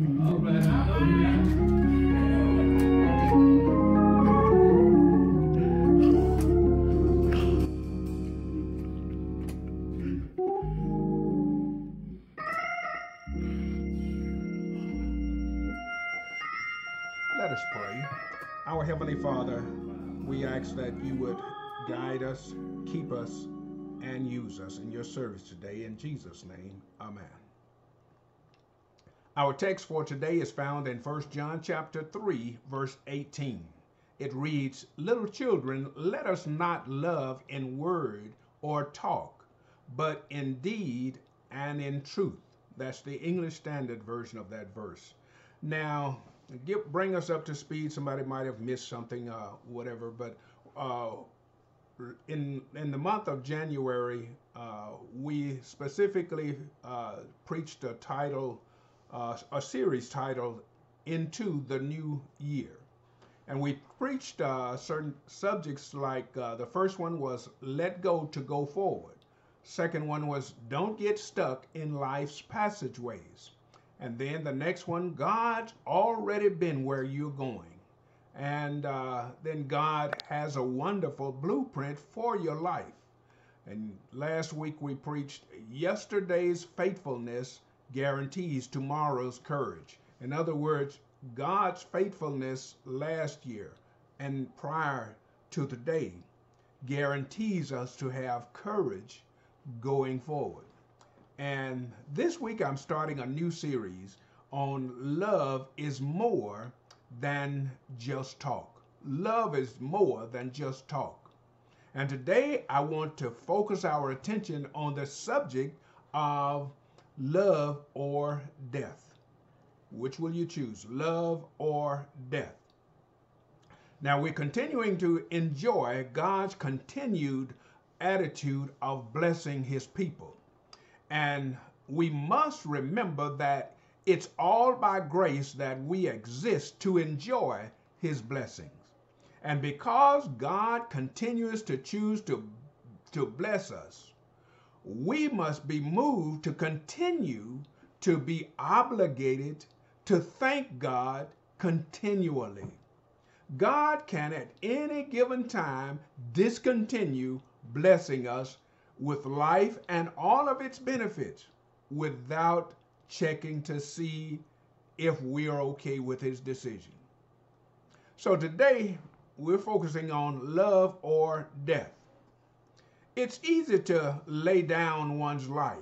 Let us pray. Our Heavenly Father, we ask that you would guide us, keep us, and use us in your service today. In Jesus' name, amen. Our text for today is found in 1 John chapter 3, verse 18. It reads, Little children, let us not love in word or talk, but in deed and in truth. That's the English Standard Version of that verse. Now, get, bring us up to speed. Somebody might have missed something, uh, whatever, but uh, in in the month of January, uh, we specifically uh, preached a title, uh, a series titled "Into the New Year," and we preached uh, certain subjects like uh, the first one was "Let Go to Go Forward," second one was "Don't Get Stuck in Life's Passageways," and then the next one, "God's already been where you're going." and uh, then God has a wonderful blueprint for your life. And last week we preached yesterday's faithfulness guarantees tomorrow's courage. In other words, God's faithfulness last year and prior to today guarantees us to have courage going forward. And this week I'm starting a new series on love is more than just talk. Love is more than just talk. And today I want to focus our attention on the subject of love or death. Which will you choose, love or death? Now we're continuing to enjoy God's continued attitude of blessing his people. And we must remember that it's all by grace that we exist to enjoy his blessings. And because God continues to choose to, to bless us, we must be moved to continue to be obligated to thank God continually. God can at any given time discontinue blessing us with life and all of its benefits without checking to see if we are okay with his decision. So today we're focusing on love or death. It's easy to lay down one's life.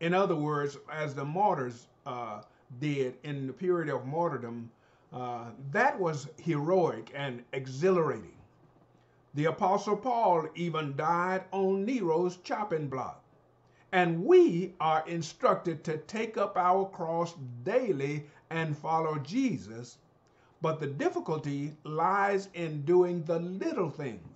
In other words, as the martyrs uh, did in the period of martyrdom, uh, that was heroic and exhilarating. The Apostle Paul even died on Nero's chopping block. And we are instructed to take up our cross daily and follow Jesus. But the difficulty lies in doing the little things,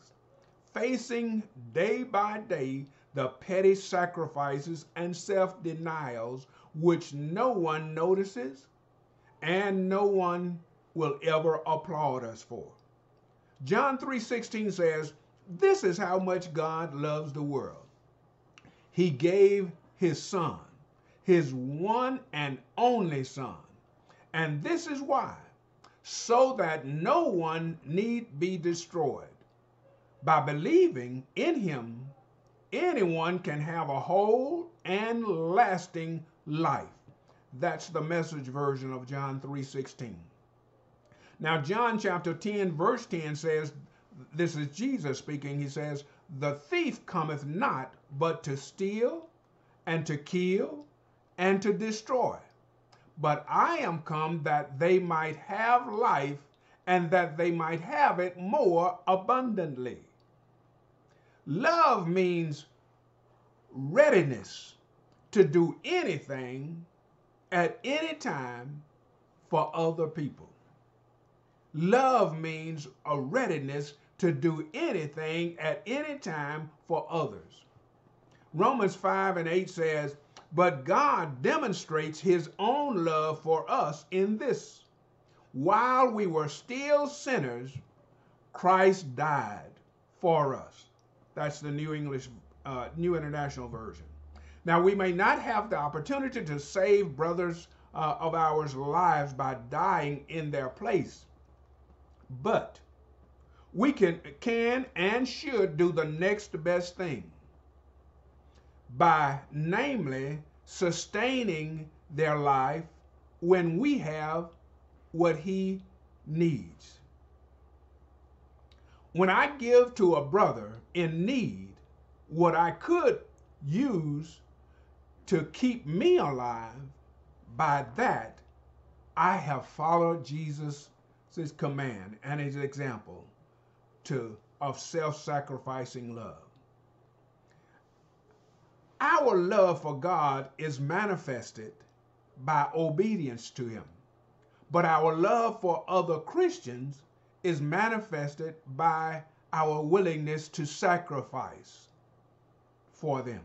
facing day by day the petty sacrifices and self denials which no one notices and no one will ever applaud us for. John 3:16 says, "This is how much God loves the world. He gave his son, his one and only son. And this is why, so that no one need be destroyed. By believing in him, anyone can have a whole and lasting life. That's the message version of John 3:16. Now John chapter 10 verse 10 says this is Jesus speaking. He says, "The thief cometh not but to steal and to kill and to destroy. But I am come that they might have life and that they might have it more abundantly. Love means readiness to do anything at any time for other people. Love means a readiness to do anything at any time for others. Romans 5 and 8 says, But God demonstrates his own love for us in this. While we were still sinners, Christ died for us. That's the New English, uh, New International Version. Now, we may not have the opportunity to save brothers uh, of ours lives by dying in their place. But we can, can and should do the next best thing by namely sustaining their life when we have what he needs. When I give to a brother in need what I could use to keep me alive, by that I have followed Jesus' command and his example to of self-sacrificing love. Our love for God is manifested by obedience to him. But our love for other Christians is manifested by our willingness to sacrifice for them.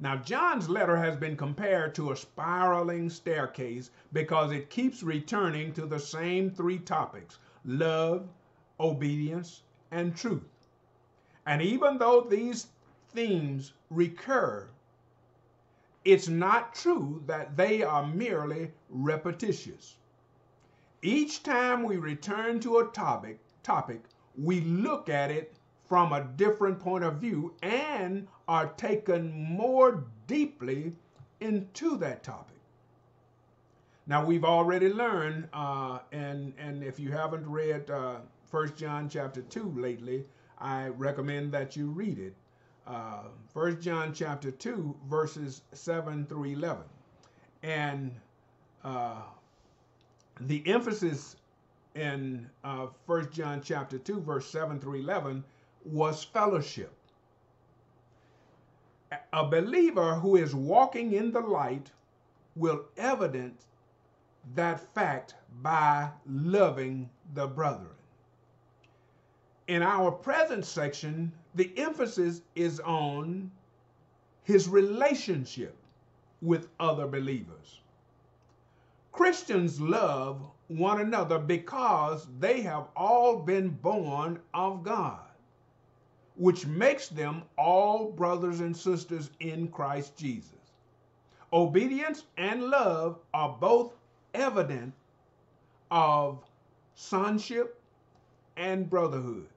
Now, John's letter has been compared to a spiraling staircase because it keeps returning to the same three topics love, obedience, and truth. And even though these themes recur, it's not true that they are merely repetitious. Each time we return to a topic, topic, we look at it from a different point of view and are taken more deeply into that topic. Now we've already learned, uh, and and if you haven't read uh, First John chapter two lately, I recommend that you read it. Uh, First John chapter two verses seven through eleven, and uh, the emphasis in uh, First John chapter two verse seven through eleven was fellowship. A believer who is walking in the light will evidence that fact by loving the brethren. In our present section, the emphasis is on his relationship with other believers. Christians love one another because they have all been born of God which makes them all brothers and sisters in Christ Jesus. Obedience and love are both evident of sonship and brotherhood.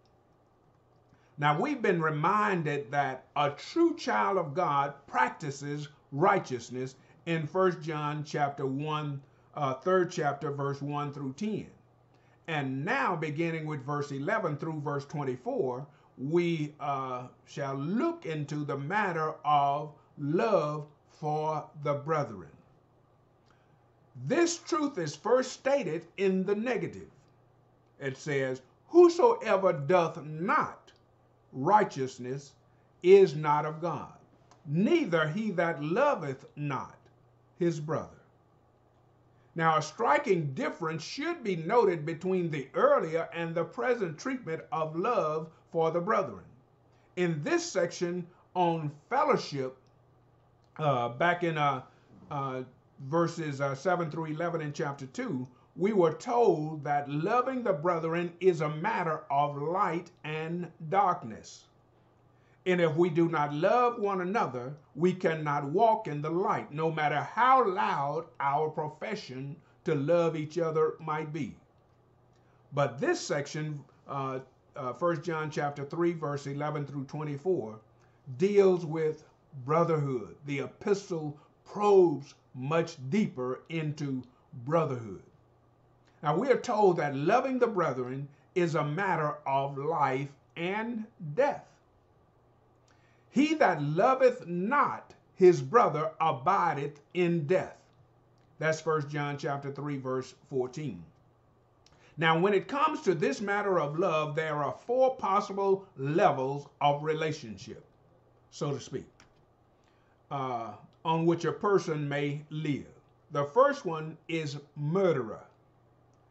Now we've been reminded that a true child of God practices righteousness in 1 John chapter 1, uh, third chapter, verse 1 through 10. And now beginning with verse 11 through verse 24, we uh, shall look into the matter of love for the brethren. This truth is first stated in the negative. It says, Whosoever doth not righteousness is not of God, neither he that loveth not his brother. Now, a striking difference should be noted between the earlier and the present treatment of love for the brethren. In this section on fellowship, uh, back in uh, uh, verses uh, 7 through 11 in chapter 2, we were told that loving the brethren is a matter of light and darkness. And if we do not love one another, we cannot walk in the light, no matter how loud our profession to love each other might be. But this section, uh, uh, 1 John chapter 3, verse 11 through 24, deals with brotherhood. The epistle probes much deeper into brotherhood. Now, we are told that loving the brethren is a matter of life and death. He that loveth not his brother abideth in death. That's First John chapter 3 verse 14. Now, when it comes to this matter of love, there are four possible levels of relationship, so to speak, uh, on which a person may live. The first one is murderer,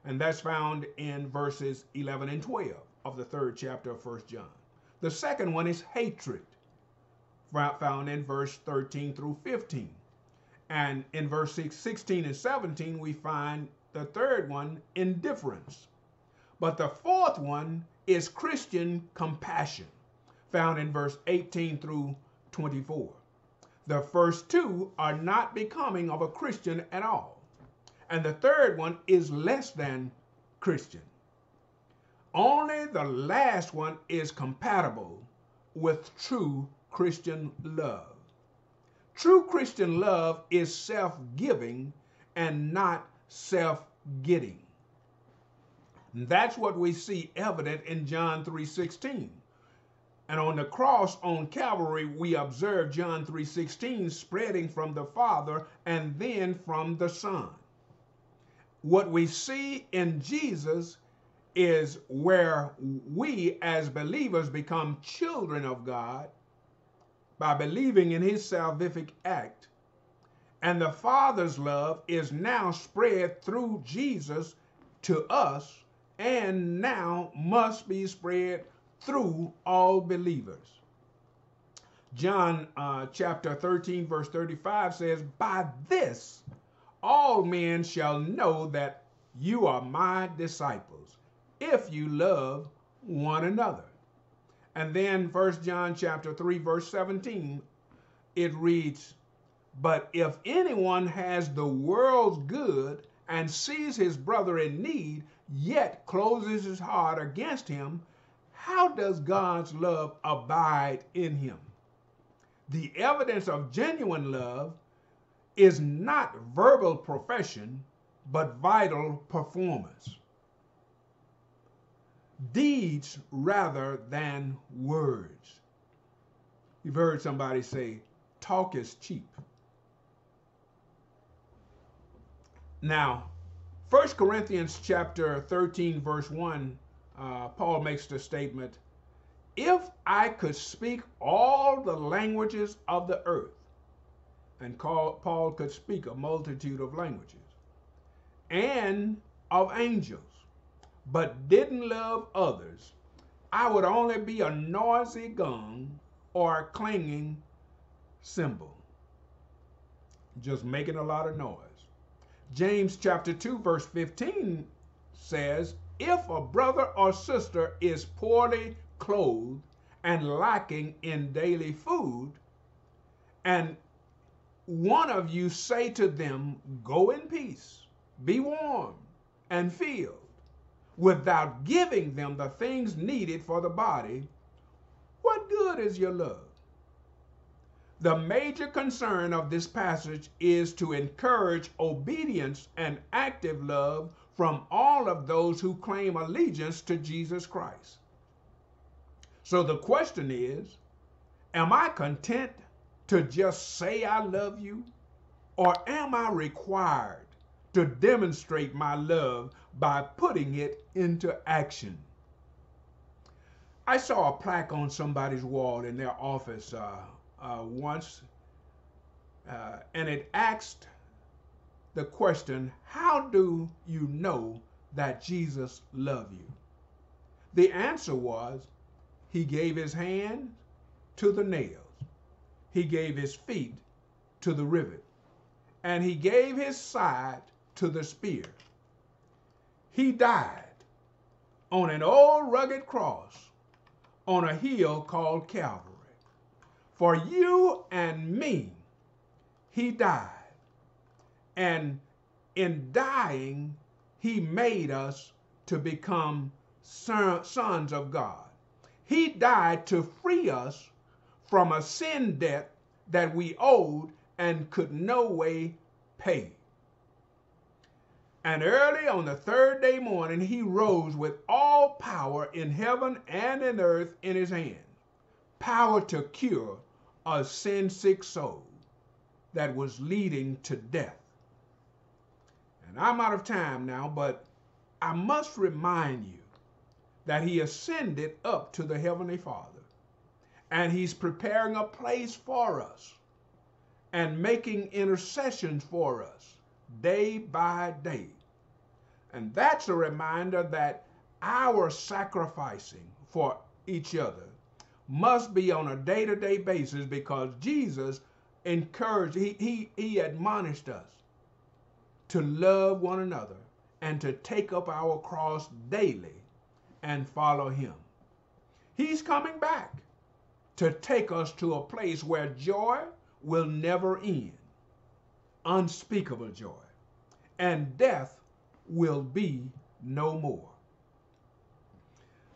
and that's found in verses 11 and 12 of the third chapter of First John. The second one is hatred, found in verse 13 through 15. And in verse 16 and 17, we find the third one, indifference. But the fourth one is Christian compassion, found in verse 18 through 24. The first two are not becoming of a Christian at all. And the third one is less than Christian. Only the last one is compatible with true Christian love. True Christian love is self giving and not self getting. That's what we see evident in John 3:16. And on the cross on Calvary, we observe John 3:16 spreading from the Father and then from the Son. What we see in Jesus is where we as believers become children of God by believing in his salvific act. And the Father's love is now spread through Jesus to us and now must be spread through all believers. John uh, chapter 13, verse 35 says, By this all men shall know that you are my disciples, if you love one another. And then First John chapter 3, verse 17, it reads, But if anyone has the world's good and sees his brother in need, yet closes his heart against him, how does God's love abide in him? The evidence of genuine love is not verbal profession, but vital performance. Deeds rather than words. You've heard somebody say, talk is cheap. Now, 1 Corinthians chapter 13, verse 1 uh, Paul makes the statement If I could speak all the languages of the earth, and Paul could speak a multitude of languages, and of angels, but didn't love others, I would only be a noisy gong or a clanging cymbal, just making a lot of noise. James chapter 2, verse 15 says, if a brother or sister is poorly clothed and lacking in daily food, and one of you say to them, Go in peace, be warm and filled, without giving them the things needed for the body, what good is your love? The major concern of this passage is to encourage obedience and active love from all of those who claim allegiance to Jesus Christ. So the question is Am I content to just say I love you? Or am I required to demonstrate my love by putting it into action? I saw a plaque on somebody's wall in their office uh, uh, once, uh, and it asked the question, how do you know that Jesus loved you? The answer was, he gave his hand to the nails. He gave his feet to the rivet. And he gave his side to the spear. He died on an old rugged cross on a hill called Calvary. For you and me, he died. And in dying, he made us to become sons of God. He died to free us from a sin debt that we owed and could no way pay. And early on the third day morning, he rose with all power in heaven and in earth in his hand. Power to cure a sin sick soul that was leading to death. And I'm out of time now, but I must remind you that he ascended up to the Heavenly Father. And he's preparing a place for us and making intercessions for us day by day. And that's a reminder that our sacrificing for each other must be on a day to day basis because Jesus encouraged, he, he, he admonished us to love one another and to take up our cross daily and follow him. He's coming back to take us to a place where joy will never end. Unspeakable joy. And death will be no more.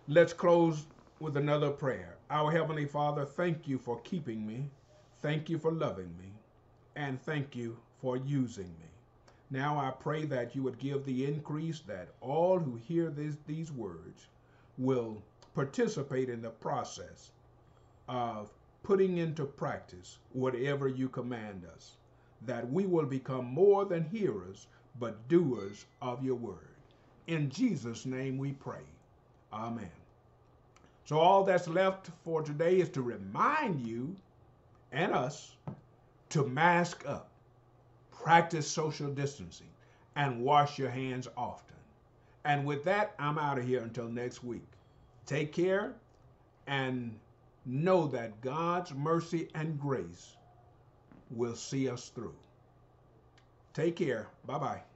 Let's close with another prayer. Our Heavenly Father, thank you for keeping me. Thank you for loving me. And thank you for using me. Now I pray that you would give the increase that all who hear this, these words will participate in the process of putting into practice whatever you command us, that we will become more than hearers, but doers of your word. In Jesus' name we pray. Amen. So, all that's left for today is to remind you and us to mask up, practice social distancing, and wash your hands often. And with that, I'm out of here until next week. Take care and know that God's mercy and grace will see us through. Take care. Bye bye.